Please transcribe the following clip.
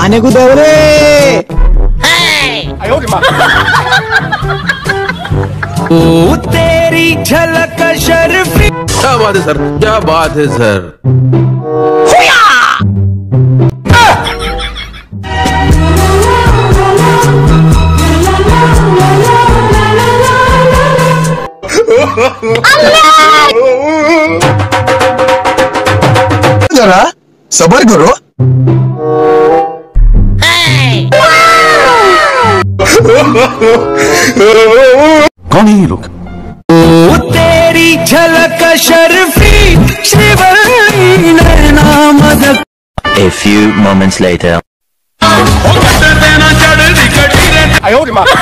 आने को दे रे तेरी झलक शर्फी क्या बात है सर क्या बात है सर Jara, sabar guru. कौन है ये A few moments later I my hand